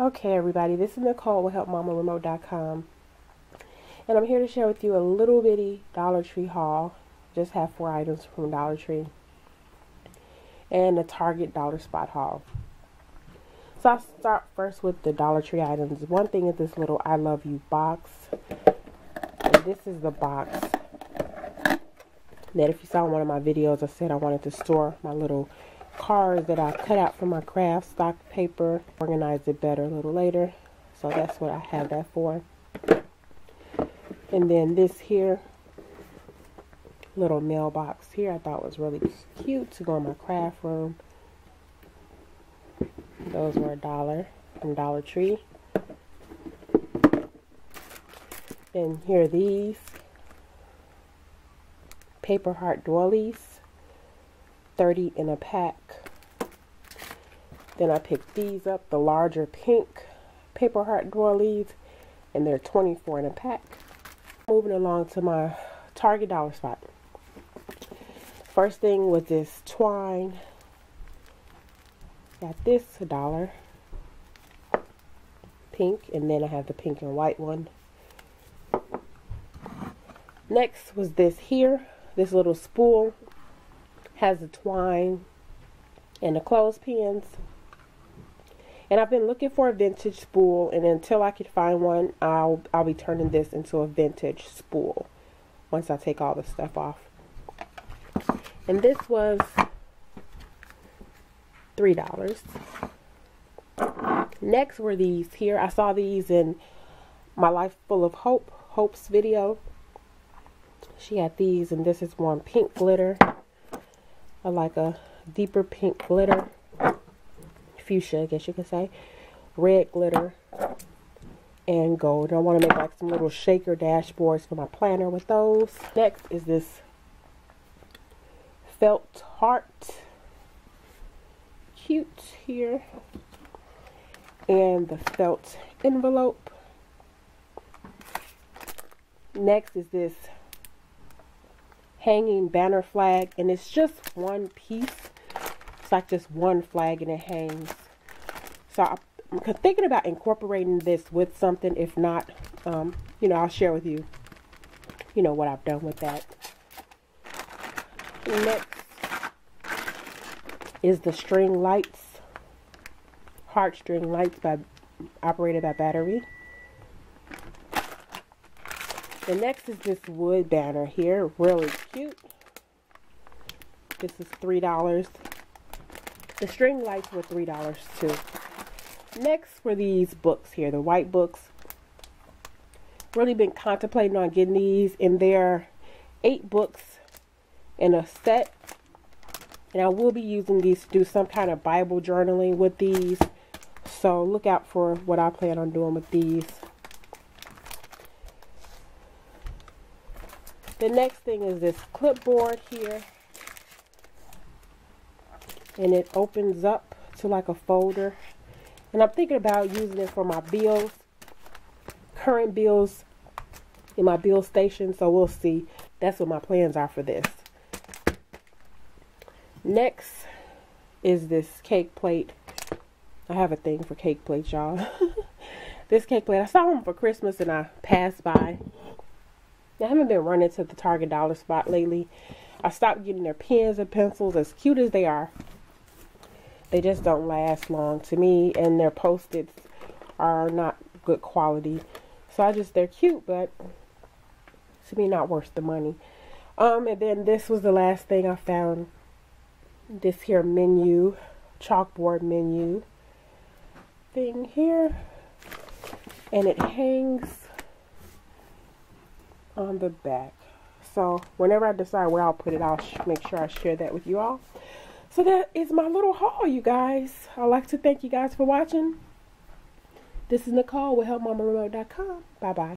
Okay, everybody, this is Nicole with HelpMamaRemote.com, and I'm here to share with you a little bitty Dollar Tree haul. Just have four items from Dollar Tree and a Target Dollar Spot haul. So I'll start first with the Dollar Tree items. One thing is this little I Love You box, and this is the box that if you saw one of my videos, I said I wanted to store my little cards that I cut out from my craft stock paper, organize it better a little later. So that's what I have that for. And then this here little mailbox here I thought was really cute to go in my craft room. Those were a dollar from Dollar Tree. And here are these paper heart doilies 30 in a pack. Then I picked these up, the larger pink paper heart doilies, and they're 24 in a pack. Moving along to my Target dollar spot. First thing was this twine. Got this a dollar. Pink, and then I have the pink and white one. Next was this here, this little spool has the twine and the clothespins. And I've been looking for a vintage spool, and until I can find one, I'll I'll be turning this into a vintage spool once I take all the stuff off. And this was three dollars. Next were these here. I saw these in my life full of hope Hope's video. She had these, and this is one pink glitter like a deeper pink glitter, fuchsia, I guess you could say, red glitter, and gold. I want to make like some little shaker dashboards for my planner with those. Next is this felt heart, cute here, and the felt envelope. Next is this hanging banner flag and it's just one piece. It's like just one flag and it hangs. So I'm thinking about incorporating this with something. If not um, you know I'll share with you you know what I've done with that. Next is the string lights. Heart string lights by operated by battery the next is this wood banner here. Really cute. This is $3. The string lights were $3 too. Next were these books here, the white books. Really been contemplating on getting these and they're eight books in a set. And I will be using these to do some kind of Bible journaling with these. So look out for what I plan on doing with these. The next thing is this clipboard here. And it opens up to like a folder. And I'm thinking about using it for my bills, current bills in my bill station. So we'll see. That's what my plans are for this. Next is this cake plate. I have a thing for cake plates, y'all. this cake plate, I saw them for Christmas and I passed by. I haven't been running to the Target dollar spot lately. I stopped getting their pens and pencils, as cute as they are. They just don't last long to me, and their post-its are not good quality. So I just, they're cute, but to me, not worth the money. Um, and then this was the last thing I found. This here menu, chalkboard menu thing here. And it hangs on the back. So whenever I decide where I'll put it, I'll make sure I share that with you all. So that is my little haul, you guys. I'd like to thank you guys for watching. This is Nicole with HelpMamaRemote.com. Bye-bye.